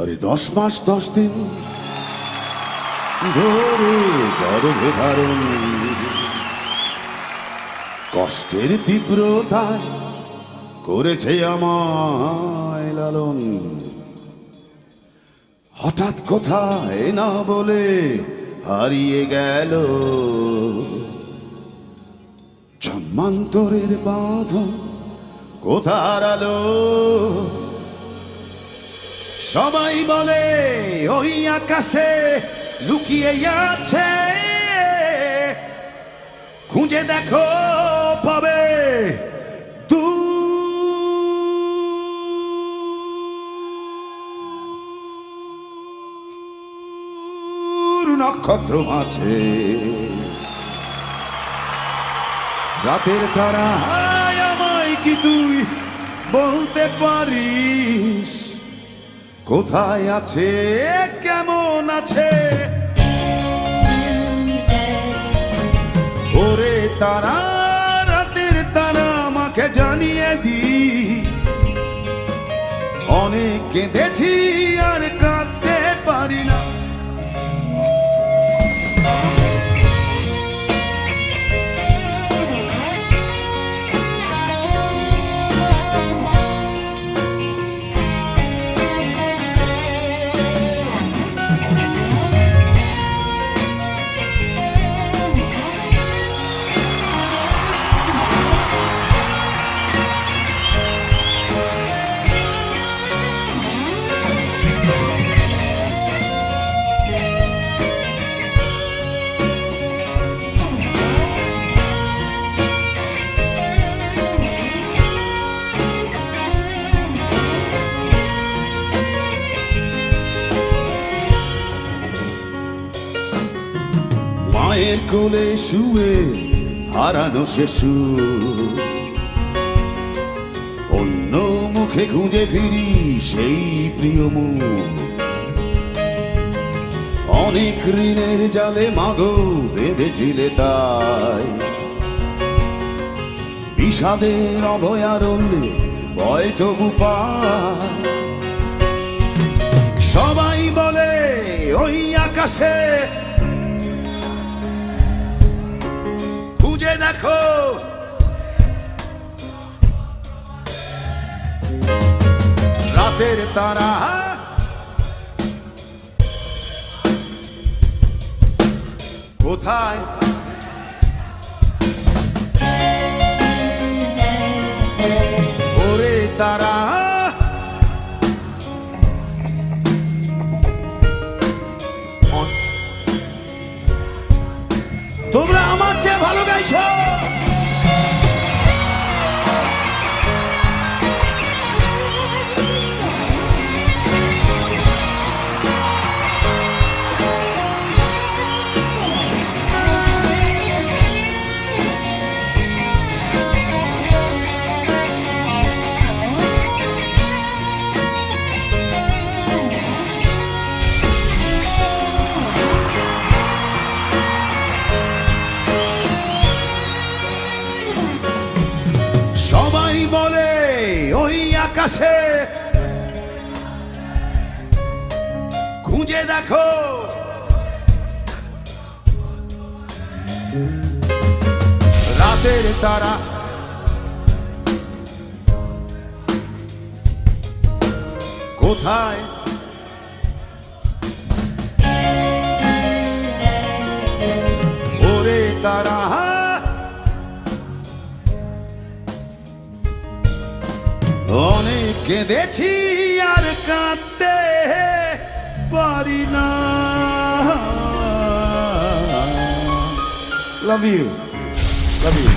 আরে দশ মাস, দশ দিন। ধরে গর্ভে ধারণ। কষ্টের তীব্রতায় করেছে আমায় লালন। হঠাৎ কোথায় না বলে হারিয়ে গেল। জন্মান্তরের বাঁধন কোথার আলো? সবাই বলে, ওই আকাশে লুকিয়ে আছে। খুঁজে দেখো পাবে নক্ষত্র আছে রাতের তারা আমায় কি তুই বলতে পারিস? কোথায় আছে? কেমন আছে? ওরে তারা রাতের তারা আমাকে জানিয়ে দিস। অনেক কেঁদেছি আর মায়ের কোলে শুয়ে হারানো শিশু। অন্য মুখে খুঁজে ফিরি সেই প্রিয় মুখ অনেক ঋণের জালে মাগো বেঁধেছিলে তাই। বিষাদের অভয়ারণ্যে ভয় তবু সবাই বলে, ওই আকাশে খুঁজে দেখো রাতের তারা কোথায় আকাশে খুঁজে দেখো। রাতের তারা। কোথায় কেঁদেছি আর কাঁদতে পারি না। Love you love you